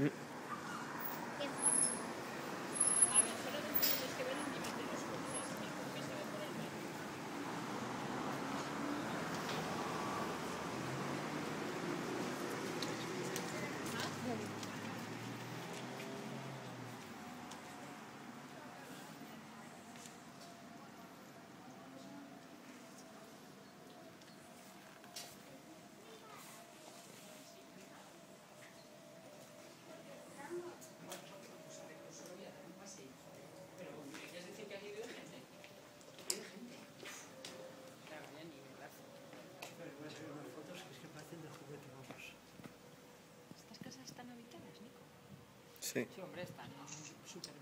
Mm. Sí. Hombre súper